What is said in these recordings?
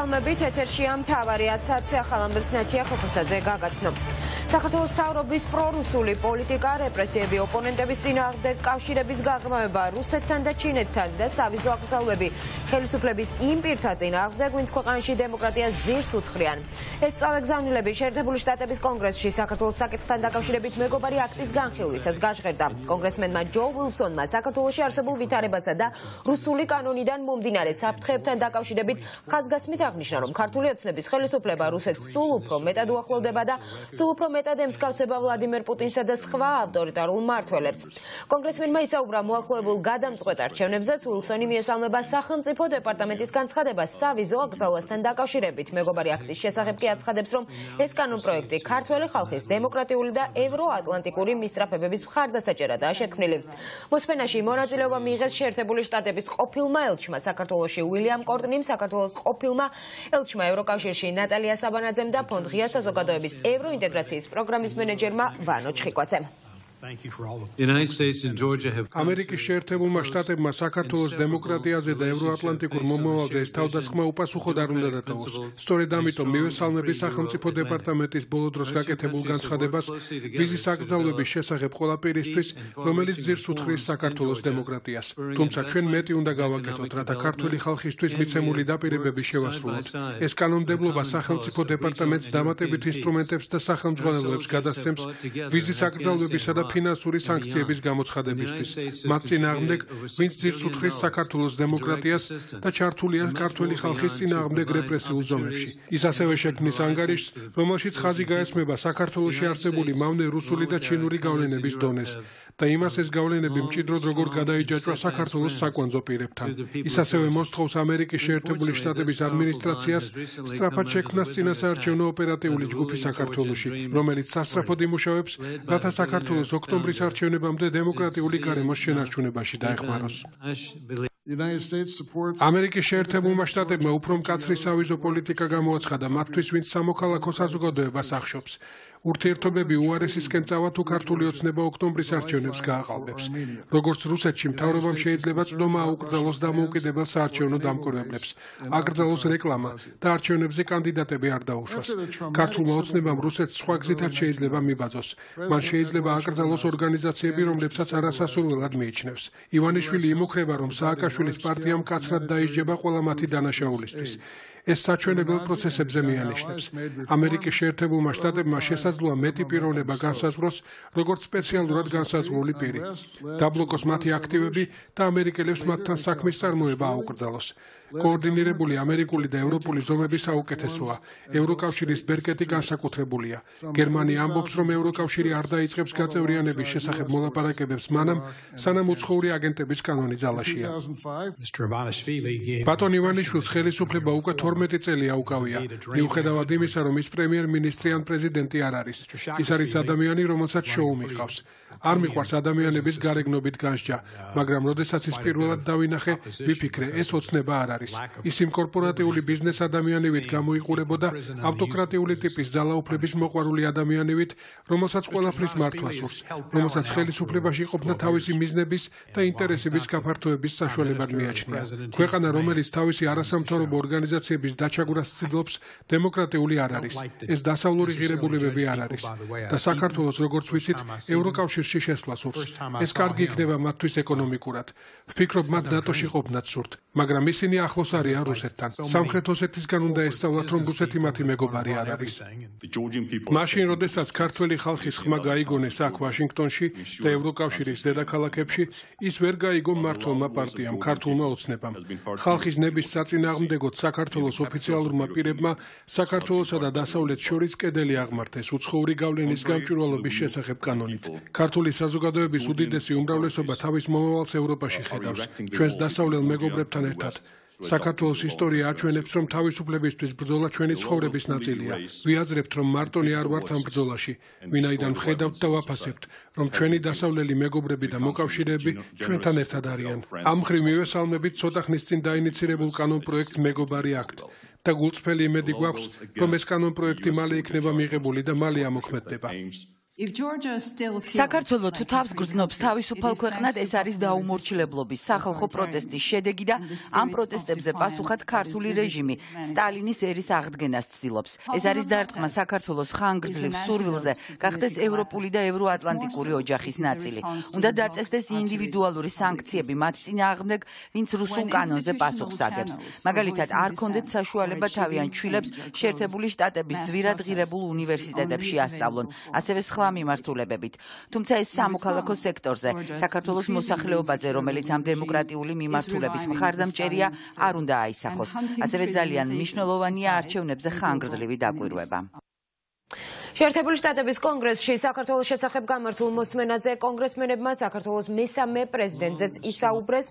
მოგესალმებით ეთერშია მთავარი აცაცი ახალამბებს ნათია ხოხოსაძე გაგაცნობთ საქართველოს თავრობის პრორუსული პოლიტიკა რეპრესიები ოპონენტების წინააღმდეგ კავშირების გაღრმავება რუსეთთან და ჩინეთთან და სავიზო აკრძალვები ხელისუფლების იმ პირთა წინააღმდეგ ვინც ქვეყანაში დემოკრატიას ძირს უთხრიან. ეს წავეგზავნილები შეერთებული შტატების კონგრესში საქართველოს საკითხთან დაკავშირებით მეგობარი აქტის განხილვისას გაჟღერდა. კონგრესმენმა ჯო უილსონმა საქართველოში არსებულ ვითარებასა და რუსული კანონიდან მომდინარე საფრთხეებთან დაკავშირებით ხაზგასმით აღნიშნა, რომ ქართული ოცნების ხელისუფლება რუსეთს სულ უფრო მეტად უახლოვდება და სულ უფრო მეტად ემსგავსება ვლადიმერ პუტინსა და სხვა ავტორიტარულ მმართველებს. კონგრესმენმა ისაუბრა მოახლოებულ გადამწყვეტ არჩევნებზეც, უილსონი მიესალმება სახელმწიფო დეპარტამენტის განცხადებას სავიზო აკრძალვასთან დაკავშირებით. მეგობარი აქტის შესახებ კი აცხადებს, რომ ეს კანონპროექტი ქართველი ხალხის დემოკრატიული და ევროატლანტიკური მისწრაფებების მხარდასაჭერადაა შექმნილი. მოსფენაში მონაწილეობა მიიღეს შეერთებული შტატების ყოფილმა ელჩმა საქართველოში უილიამ კორტნიმ საქართველოს ყოფილ ფილმა ელჩმა ევროკავშირში ნატალია საბანაძემ და ფონდ ღია საზოგადოების ევროინტეგრაციის პროგრამის მენეჯერმა ვანო ჩხიკვაძემ ამერიკის შეერთებულმა შტატებმა საქართველოს დემოკრატიაზე და ევროატლანტიკურ მომავალზე ეს თავდასხმა უპასუხოდ არ უნდა დატოვოს. სწორედ ამიტომ მივესალმები სახელმწიფო დეპარტამენტის ბოლო დროს გაკეთებულ განცხადებას ვიზის აკრძალვების შესახებ ყველაპირისთვის, რომელიც ძირს უთხრის საქართველოს დემოკრატიას. თუმცა ჩვენ მეტი უნდა გავაკეთოთ, რათა ქართული ხალხისთვის მიცემული დაპირებები შევასრულოთ. ეს კანონმდებლობა სახელმწიფო დეპარტამენტს დამატებით ინსტრუმენტებს და სახელმძღვანელოებს გადასცემს ვიზის აკრძალვებისა და ფინანსური სანქციების გამოცხადებისთვის. მათ წინააღმდეგ, ვინც ძირს უთხრის საქართველოს დემოკრატიას და ჩართულია ქართული ხალხის წინააღმდეგ რეპრესიულ ზომებში. ის ასევე შექმნის ანგარიშს, რომელშიც ხაზი გაესმება საქართველოსში არსებული მავნე რუსული და ჩინური გავლენების დონეს. და იმას ეს გავლენები მჭიდროდ როგორ გადაიჯაჭვა საქართველოს საკვანძო პირებთან. ის ასევე მოსთხოვს ამერიკის შეერთებული შტატების ადმინისტრაციას სწრაფად შექმნას წინასაარჩევნო ოპერატიული ჯგუფი საქართველოში, რომელიც სასწრაფოდ იმუშავებს, რათა საქართველოს ოქტომბრის არჩევნებამდე დემოკრატიული გარემოს შენარჩუნებაში დაეხმაროს. ამერიკის შეერთებულმა შტატებმა უფრო მკაცრი სავიზო პოლიტიკა გამოაცხადა მათთვის, ვინც სამოქალაქო საზოგადოებას ახშობს. ურთიერთობები უარესისკენ წავა თუ ქართული ოცნება ოქტომბრის არჩევნებს გააყალბებს. როგორც რუსეთში მთავრობამ შეიძლება წვდომა აუკრძალოს დამოუკიდებელ საარჩევნო დამკვირვებლებს, აკრძალოს რეკლამა და არჩევნებზე კანდიდატები არ დაუშვას. ქართულმა ოცნებამ რუსეთს სხვა გზითაც შეიძლება მიბაძოს. მან შეიძლება აკრძალოს ორგანიზაციები, რომლებსაც არასასურველად მიიჩნევს. ივანიშვილი იმუქრება, რომ სააკაშვილის პარტიამ კაცრად დაიჯება ყველა მათი დანაშაულისთვის. ეს საჩვენებელ პროცესებზე მიანიშნებს. ამერიკის შეერთებულმა შტატებმა შესაძლოა მეტი პიროვნება განსაზღვროს, როგორც სპეციალურად განსაზღვრული პირი. დაბლოკოს მათი აქტივები და ამერიკელებს მათთან საქმის წარმოება აუკრძალოს. კოორდინირებული ამერიკული და ევროპული ზომები საუკეთესოა. ევროკავშირის ბერკეტი განსაკუთრებულია. გერმანია ამბობს, რომ ევროკავშირი არ დაიწყებს გაწევრიანების შესახებ მოლაპარაკებებს მანამ, სანამ უცხოური აგენტების კანონი ძალაშია. ბატონ ივანიშვილს ხელისუფლება უკვე 12 წელია უკავია. მიუხედავად იმისა, რომ ის პრემიერ-მინისტრი ან პრეზიდენტი არ არის, ის არის ადამიანი, რომელსაც შოუ მიყავს. არ მიყვარს ადამიანების გარეგნობით განსჯა, მაგრამ როდესაც ის პირველად დავინახე, ვიფიქრე, ეს ოცნება არ არის. ის იმ კორპორატიული ბიზნეს ადამიანივით გამოიყურებოდა ავტოკრატიული ტიპის ძალაუფლების მოყვარული ადამიანივით, რომელსაც ყველაფრის მართვა სურს, რომელსაც ხელისუფლებაში ყოფნა თავისი მიზნების და ინტერესების გაფართოების საშუალებად მიაჩნია. ქვეყანა, რომელიც თავისი არასამთავრობო ორგანიზაციების დაჩაგვრას ცდილობს, დემოკრატიული არ არის. ეს დასავლური ღირებულებები არ არის. და საქართველოს, როგორც ვიცით, ევროკავშირში შესვლა სურს. ეს კარგი იქნება მათთვის ეკონომიკურად. ვფიქრობ, მათ ნატოში ყოფნაც სურთ, მაგრამ ისინი ახლოს არიან რუსეთთან. სამხრეთ ოსეთისგან უნდა ესწავლათ, რომ რუსეთი მათი მეგობარი არ არის. მაშინ, როდესაც ქართველი ხალხის ხმა გაიგონეს აქ ვაშინგტონში და ევროკავშირის დედაქალაქებში, ის ვერ გაიგო მართლმა პარტიამ, ქართულმა ოცნებამ. ხალხის ნების საწინააღმდეგოდ საქართველოს ოფიციალურმა პირებმა საქართველოსა და დასავლეთს შორის კედელი აღმართეს უცხოური გავლენის გამჭვირვალობის შესახებ კანონით. ქართულ ქართული საზოგადოების უდიდესი უმრავლესობა თავის მომავალს ევროპაში ხედავს ჩვენს დასავლელ მეგობრებთან ერთად საქართველოს ისტორია აჩვენებს რომ თავისუფლებისთვის ბრძოლა ჩვენი ცხოვრების ნაწილია. ვიაზრებთ რომ მარტონი არ ვართ ამ ბრძოლაში. ვინაიდან ხედავთ და ვაფასებთ რომ ჩვენი დასავლელი მეგობრები და მოკავშირეები ჩვენთან ერთად არიან. ამ ხრივ მივესალმებით ცოტა ხნის წინ დაინიცირებულ კანონ პროექტს მეგობარი აქტ და გულწრფელი იმედი გვაქვს რომ ეს კანონ პროექტი მალე იქნება მიღებული და მალე ამოქმედდება საქართველო თუ თავს გრძნობს თავისუფალ ქვეყნად ეს არის დაუმორჩილებლობის სახალხო პროტესტის შედეგი და ამ პროტესტებზე პასუხად ქართული რეჟიმი სტალინის ერის აღდგენას ცდილობს. ეს არის დარტყმა საქართველოს ხანგრძლივ სურვილზე გახდეს ევროპული და ევროატლანტიკური ოჯახის ნაწილი. უნდა დაწესდეს ინდივიდუალური სანქციები. მათ წინააღმდეგ ვინც რუსულ კანონზე პასუხს აგებს მაგალითად არ კონდეთ საშუალება თავიანთ ჩვილებს შეერთებული შტატების ძვირადღირებულ უნივერსიტეტებში ასწავლონ. ასევე სხვა მიმართულებებით. თუმცა ეს სამოქალაქო სექტორზე, საქართველოს მოსახლეობაზე, რომელიც ამ დემოკრატიული მიმართულების მხარდამჭერია, არ უნდა აისახოს. ასევე ძალიან მნიშვნელოვანია არჩევნებზე ხანგრძლივი დაკვირვება. შეერთებული შტატების კონგრესში საქართველოს შესახებ გამართულ მოსმენაზე კონგრესმენებმა საქართველოს მესამე პრეზიდენტზეც ისაუბრეს.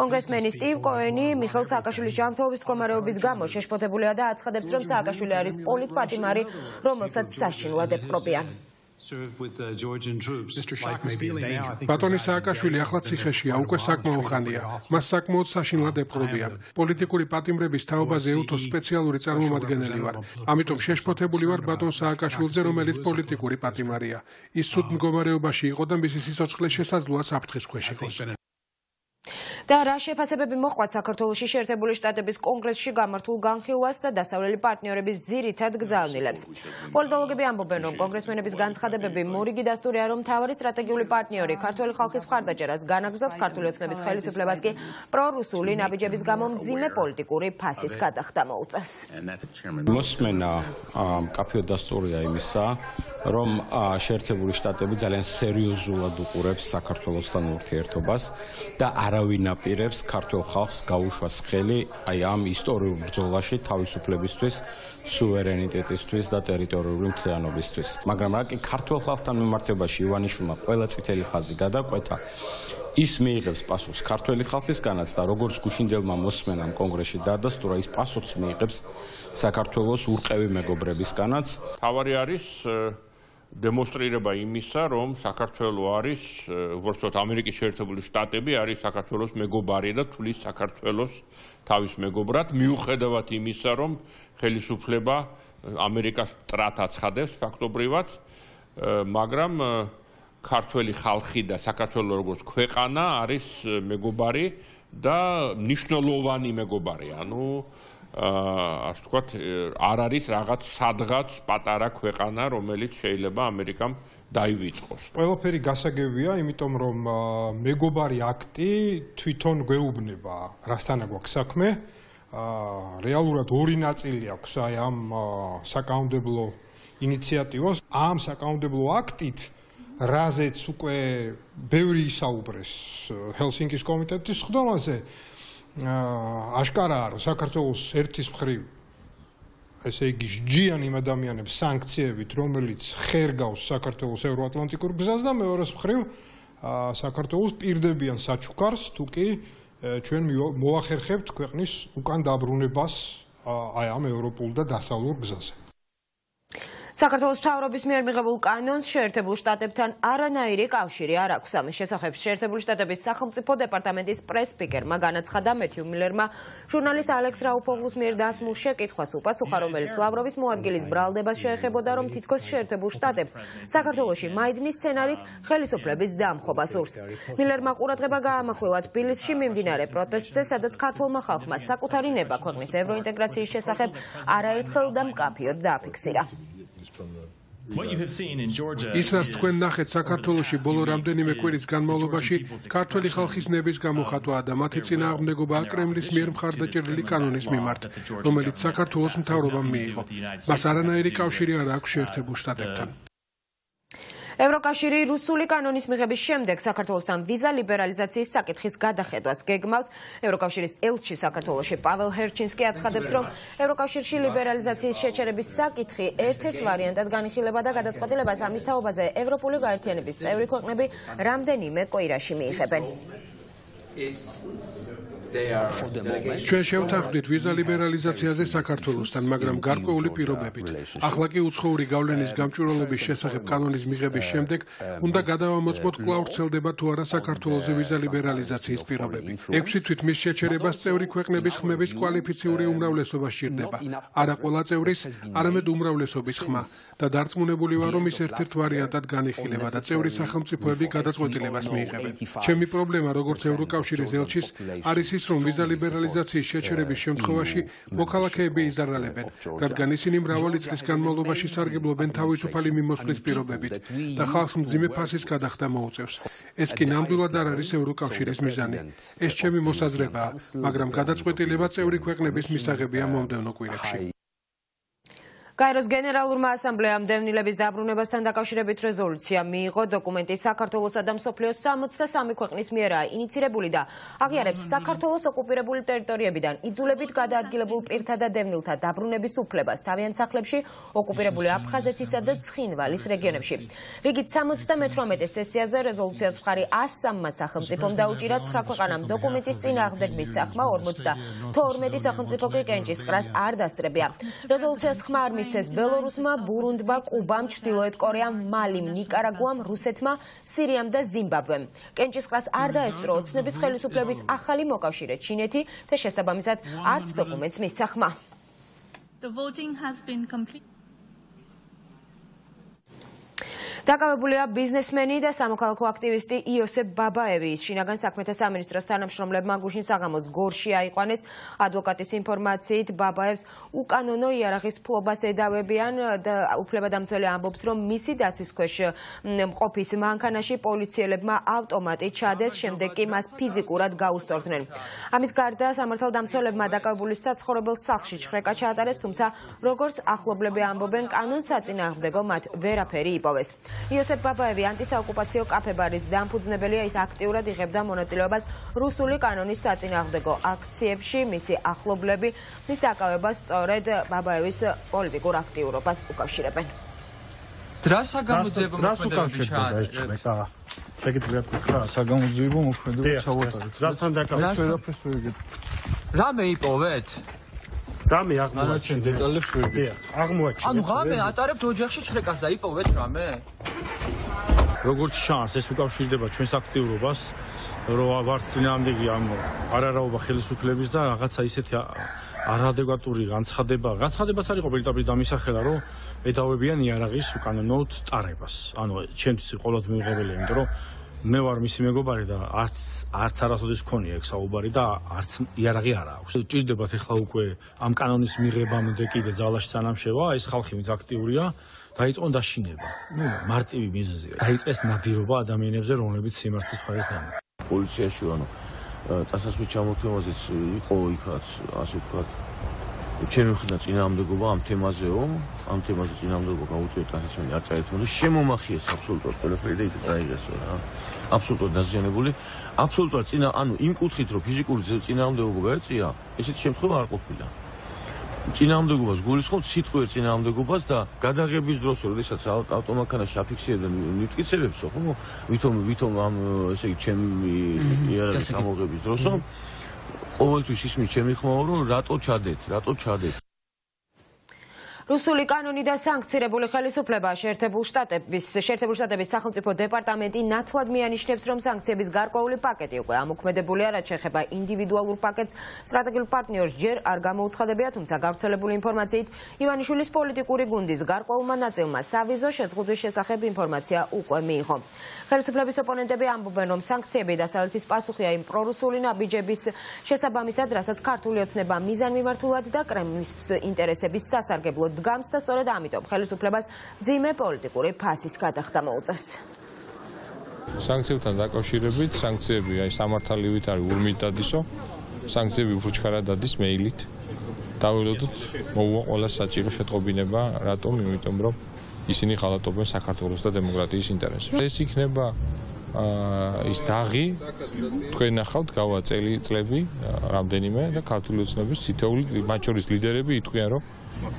კონგრესმენი სტივ კოენი მიხელ სააკაშვილის ჯანმრთელობის მდგომარეობის გამო შეშფოთებულია და აცხადებს, რომ სააკაშვილი არის პოლიტპატიმარი, რომელსაც საშინლად ეპყრობიან. ბატონი სააკაშვილი ახლა ციხეშია, უკვე საკმაო ხანია. მას საკმაოდ საშინლად ეპყრობიან. პოლიტიკური პატიმრების თაობაზე უთო სპეციალური წარმომადგენელი ვარ. ამიტომ შეშფოთებული ვარ ბატონ სააკაშვილზე, რომელიც პოლიტიკური პატიმარია. ის სულ მდგომარეობაში იყო და მისი სიცოცხლე შესაძლოა საფრთხის ქვეშ იყოს. და რა შეფასებები მოხდა საქართველოსი შეერთებული შტატების კონგრესში გამართულ განხილვას და დასავლელი პარტნიორების ძირითად გზავნილებს. პოლიტოლოგები ამბობენ, რომ კონგრესმენების განცხადებები მორიგი დასტურია, რომ თავარი სტრატეგიული პარტნიორი ქართული ხალხის მხარდაჭერას განაგრძობს ქართული ოცნების ხელისუფლებას კი პრორუსული ნაბიჯების გამო მძიმე პოლიტიკური ფასის გადახდა მოუწევს. მოსმენა კაფეო დასტურია იმისა, რომ შეერთებული შტატები ძალიან სერიოზულად უყურებს საქართველოსთან ურთიერთობას და არავინ აპირებს ქართულ ხალხს გაუშვას ხელი აი ამ ისტორიულ ბრძოლაში თავისუფლებისთვის, სუვერენიტეტისთვის და ტერიტორიული მთლიანობისთვის. მაგრამ რა კი ქართულ ხალხთან მიმართებაში ივანიშვილმა ყველა წითელი ხაზი გადაკვეთა ის მიიღებს პასუხს ქართული ხალხისგანაც და როგორც გუშინდელმა მოსმენამ კონგრესში დაადასტურა ის პასუხს მიიღებს საქართველოს ურყევი მეგობრებისგანაც. თავარი არის დემონსტრირება იმისა, რომ საქართველოს არის, უბრალოდ ამერიკის შეერთებული შტატები არის საქართველოს მეგობარი და თulis საქართველოს თავის მეგობრად, მიუხედავად იმისა, რომ ხელისუფლება ამერიკას ტრათ აცხადებს ფაქტობრივად, მაგრამ ქართველი ხალხი და საქართველოს როგორც ქვეყანა არის მეგობარი და ნიშნულოვანი მეგობარი. ანუ აა ასე ვთქვათ, არ არის რაღაც სადღაც პატარა ქვეყანა, რომელიც შეიძლება ამერიკამ დაივიწყოს. ყველაფერი გასაგებია, იმიტომ რომ მეგობარი აქტი თვითონ გვეუბნება, რასთანა გვაქვს საქმე. აა რეალურად ორი ნაწილი აქვს აი ამ საკანონმდებლო ინიციატივას. ამ საკანონმდებლო აქტით რაზეც უკვე ბევრი ისაუბრეს ჰელსინკის კომიტეტის ხდომაზე, აშკარაა რომ საქართველოს ერთის მხრივ. ესე იგი ჯიან იმ ადამიანებს სანქციებით რომელიც ხერგავს საქართველოს ევროატლანტიკურ გზას და მეორეს მხრივ საქართველოს პირდებიან საჩუქარს თუ კი ჩვენ მოახერხებთ ქვეყნის უკან დაბრუნებას აი ამ ევროპულ და დასავლურ გზაზე საქართველოს მთავრობის მიერ მიღებულ კანონს შეერთებულ შტატებთან არანაირი კავშირი არ აქვს. ამის შესახებ შეერთებული შტატების სახელმწიფო დეპარტამენტის პრესპიკერმა განაცხადა მეთიუ მილერმა ჟურნალისტ ალექს რაუფოღლუს მიერ დასმულ შეკითხვას უპასუხა, რომელიც ლავროვის მოადგილის ბრალდებას შეეხებოდა, რომ თითქოს შეერთებულ შტატებს საქართველოში მაიდნის სცენარით ხელისუფლების დამხობა სურს. მილერმა ყურადღება გაამახვილა თბილისში მიმდინარე პროტესტზე, სადაც ქართულმა ხალხმა საკუთარი ნება ქვეყნის ევროინტეგრაციის შესახებ არაერთხელ და მკაფიოდ დააფიქსირა. ის რაც თქვენ ნახეთ საქართველოში ბოლო რამდენიმე კვირის განმავლობაში ქართული ხალხის ნების გამოხატვა და მათი წინააღმდეგობა კრემლის მიერ მხარდაჭერილი კანონის მიმართ რომელიც საქართველოს მთავრობამ მიიღო. მას არანაირი კავშირი არ აქვს შეერთებულ შტატებთან ევროკავშირი რუსული კანონის მიღების შემდეგ საქართველოსთან ვიზა ლიბერალიზაციის საკითხის გადახედვას გეგმავს. ევროკავშირის ელჩი საქართველოში პაველ ჰერჩინსკი აცხადებს, რომ ევროკავშირში ლიბერალიზაციის შეჩერების საკითხი ერთ-ერთ ვარიანტად განიხილება და გადაწყვეტილებას ამის თაობაზე ევროპული გაერთიანების წევრი ქვეყნები რამდენიმე კოირაში მიიღებენ. ეს ჩვენ შევთანხმდით ვიზა ლიბერალიზაციაზე საქართველოსთან, მაგრამ გარკვეული პირობებით. ახლა კი უცხოური გავლენის გამჭვირვალობის შესახებ კანონის მიღების შემდეგ უნდა გადავამოწმოთ კვლავ ვრცელდება თუ არა საქართველოს ვიზა ლიბერალიზაციის პირობები. ექვსი თვით მის შეჩერებას წევრი ქვეყნების ხმების კვალიფიციური უმრავლესობა სჭირდება. არა ყველა წევრის, არამედ უმრავლესობის ხმა და დარწმუნებული ვარ, რომ ის ერთ-ერთ ვარიანტად განიხილება და წევრი სახელმწიფოები გადაწყვეტილებას მიიღებენ. ჩემი პრობლემა როგორც ევროკავშირის ელჩის არის ის, რომ ვიზა ლიბერალიზაციის შეჩერების შემთხვევაში მოქალაქეები იზარალებენ, რადგან ისინი მრავალი წლის განმავლობაში სარგებლობენ თავისუფალი მიმოსვლის პირობებით და ხალხს მძიმე ფასის გადახდა მოუწევს. ეს კი ნამდვილად არ არის ევროკავშირის მიზანი. ეს ჩემი მოსაზრებაა, მაგრამ გადაწყვეტილება წევრი ქვეყნების მისაღებია მომდევნო კვირებში. კაიროს გენერალურმა ასამბლეამ დევნილების დაბრუნებასთან დაკავშირებით რეზოლუცია მიიღო. დოკუმენტი საქართველოსა და მსოფლიოს 63 ქვეყნის მიერაა ინიცირებული და აღიარებს საქართველოს ოკუპირებული ტერიტორიებიდან იძულებით გადაადგილებულ პირთა და დევნილთა დაბრუნების უფლებას თავიანთ სახლებში ოკუპირებული აფხაზეთისა და ცხინვალის რეგიონებში. რიგით 78 სესიაზე რეზოლუციას მხარი 103 სახელმწიფომ დაუჭირა 9 ქვეყანამ დოკუმენტის წინააღმდეგობის სახმა 52 სახელმწიფო კი კენჭისყრას არ დასწრებია. რეზოლუციას ხმა არ მისცეს ბელორუსმა, ბურუნდმა, კუბამ, ჩრდილოეთ კორეამ, მალიმ, ნიკარაგუამ, რუსეთმა, სირიამ და ზიმბაბვემ. კენჭისყრას არ დაესწრო ოცნების ხელისუფლების ახალი მოკავშირე ჩინეთი და შესაბამისად არც დოკუმენტს მისცა ხმა. The voting has been complete. დაკავებულია ბიზნესმენი და სამოქალაქო აქტივისტი იოსებ ბაბაევი. შინაგან საქმეთა სამინისტროს თანამშრომლებმა გუშინ საღამოს გორში აიყვანეს ადვოკატის ინფორმაციით ბაბაევს უკანონო იარაღის ფლობას ედავებიან და უფლებადამცველი ამბობს, რომ მისი დაცვის ქვეშ მყოფის მანქანაში პოლიციელებმა ავტომატი ჩადეს, შემდეგ კი მას ფიზიკურად გაუსწორდნენ. ამის გარდა სამართალდამცველებმა დაკავებული საცხოვრებელ სახლში ჩხრეკა ჩაატარეს, თუმცა როგორც ახლობლები ამბობენ, კანონს საწინააღმდეგო მათ ვერაფერი იპოვეს. იოსებ ბაბაევი ანტისაოკუპაციო კაფებარის დამფუძნებელია ის აქტიურად იღებდა მონაწილეობას რუსული კანონის საწინააღმდეგო აქციებში. მისი ახლობლები მის დაკავებას სწორედ ბაბაევის პოლიტიკურ აქტიურობას უკავშირებენ. დრასა გამოძიება მოქმედებაში ჩაატარებს შეგიძლიათ გითხრა. საგამოძიებო მოქმედება ჩავატარეთ დრასთან დაკავშირებით რა მეიპოვეთ რამე აღმოაჩენ დეტალებს ვერდი აღმოაჩენ ანუ რამე ატარებთ ოჯახში ჩრეკას და იპოვეთ რამე. როგორც შანს ეს უკავშირდება ჩვენს აქტიურობას რომ ვართ წინააღმდეგი ამ არარაობა ხელისუფლების და რაღაცა ისეთი არადეკვატური განცხადება. განცხადებაც არის ყოველდღე დამისახელა რომ ედავებიან იარაღის უკანონოდ ტარებას. ანუ ჩემს ყოველდღე მიიღებელია იმიტომ რომ მე ვარ მისი მეგობარი და არც არც არასოდეს ქონია ეგ საუბარი და არც იარაღი არ აქვს. ჭირდებათ ახლა უკვე ამ კანონის მიღებამდე კიდე ძალაში სანამ შევა, ეს ხალხი ვინც აქტიურია, დაიწყონ დაშინება. ნუ მარტივი მიზეზია. დაიწყეს ნადირობა ადამიანებზე, რომლებიც სიმართლის მხარეს დანა. პოლიციაში ანუ წასასვი ჩამოთემაზეც იყო იქაც, ასე ვთქვათ, ჩემი მხრიდან წინააღმდეგობა ამ თემაზეო, ამ თემაზე წინააღმდეგობა გაუწიეთ ასეცენი არ წაერთმოდა, შემომახიეს აბსოლუტურად ყველაფერი და ისე წაიღეს რა. აბსოლუტურად დაზიანებული. აბსოლუტურად წინა, ანუ იმ კუთხით რომ ფიზიკური წინააღმდეგობა გაეწია, ესეთი შემთხვევა არ ყოფილა. წინააღმდეგობას გულისხმობ სიტყვიერ წინააღმდეგობას და გადაღების დროს, როდესაც ავტომანქანაში აფიქსირებდნენ მიტკიცებებს, ხო? ვითომ ვითომ ამ ესე იგი ჩემი იარაღის ამოღების დროსო ყოველთვის ისმის ჩემი ხმაო რომ რატო ჩადეთ, რატო ჩადეთ რუსული კანონი და სანქცირებული ხელისუფლება. შეერთებულ შტატების შეერთებული შტატების სახელმწიფო დეპარტამენტი ნათლად მიანიშნებს რომ სანქციების გარკვეული პაკეტი უკვე ამოქმედებულია რაც შეეხება ინდივიდუალურ პაკეტს სტრატეგიულ პარტნიორს ჯერ არ გამოუცხადებია თუმცა გავრცელებული ინფორმაციით ივანიშვილის პოლიტიკური გუნდის გარკვეულმა ნაწილმა სავიზო შეზღუდვის შესახებ ინფორმაცია უკვე მიიღო. ხელისუფლების ოპონენტები ამბობენ რომ სანქციები დასავლეთის პასუხია იმ პრორუსული ნაბიჯების შესაბამისად რასაც ქართული ოცნება მიზანმიმართულად და კრემლის ინტერესების სასარგებლოდ დგამს და სწორედ ამიტომ ხელისუფლებას ძიმე პოლიტიკური ფასის გადახდა მოუწევს. სანქციებთან დაკავშირებით სანქციები აი სამართალივით არის ურმით დადისო. სანქციები უფრო ჩქარად დადის მეილით. დავილოდოთ მოუვა ყველა საჭირო შეტყობინება, რატომ? იმიტომ რომ ისინი ხალატობენ საქართველოს და დემოკრატიის ინტერესებს. ეს იქნება ის დაღი თქვენ ნახავთ გავა წელი წლები რამდენიმე და ქართული ოცნების თითოეული მათ შორის ლიდერები იტყვიან რომ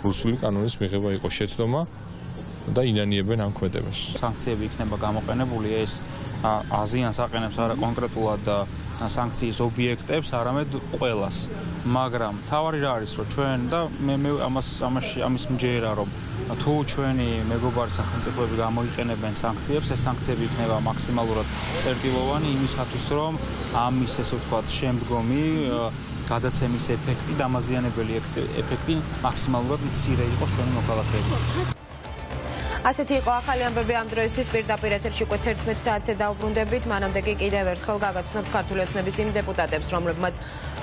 რუსული კანონის მიღება იყო შეცდომა და ინანიებენ ამ ქმედებას. სანქციები იქნება გამოყენებული ეს აზიანს აყენებს არა კონკრეტულად სანქციის ობიექტებს, არამედ ყველას. მაგრამ თავარი რა არის, რომ ჩვენ და მე მე ამას ამაში ამის მჯერა, რომ თუ ჩვენი მეგობარი სახელმწიფოები გამოიყენებენ სანქციებს, ეს სანქციები იქნება მაქსიმალურად წერტილოვანი იმისათვის, რომ ამის ესე ვთქვათ, შემდგომი გადაცემის ეფექტი, დამაზიანებელი ეფექტი მაქსიმალურად მცირე იყოს ჩვენი მოქალაქეებისთვის. ასეთი იყო ახალი ამბები ამ დროისთვის პირდაპირ ეთერში უკვე 11 საათზე დაუბრუნდებით. მანამდე კი კიდევ ერთხელ გაგაცნობთ ქართული ოცნების იმ დეპუტატებს, რომლებმაც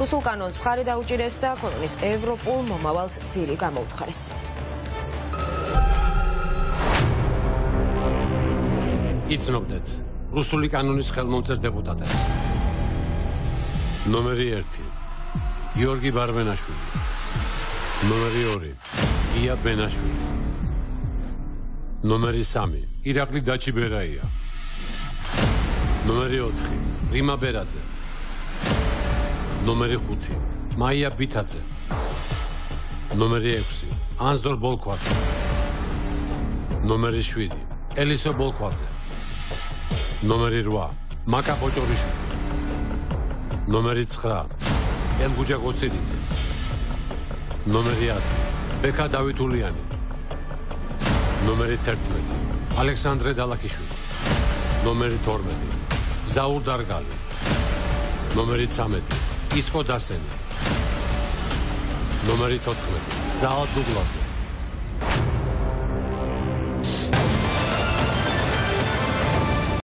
რუსულ კანონს მხარი დაუჭირეს და კორონის ევროპულ მომავალს ძირი გამოუთხარეს. იცნობდეთ. რუსული კანონის ხელმომწერ დეპუტატებს. ნომერი 1 გიორგი ბარბენაშვილი. ნომერი 2 ია ბენაშვილი. ნომერი 3 ირაკლი დაჩიბერაია. ნომერი 4 რიმა ბერაძე. ნომერი 5 მაია ბითაძე. ნომერი 6 ანზორ ბოლქვაძე. ნომერი 7 ელისო ბოლქვაძე ნომერი 8 მაკა ბოჭორიშვილი ნომერი 9 ელგუჯა გოცინიძე ნომერი 10 ბეკა დავითულიანი ნომერი 11 ალექსანდრე დალაკიშვილი ნომერი 12 ზაურ დარგალი ნომერი 13 ისკო დასენი ნომერი 14 ზაალ დუგლაძე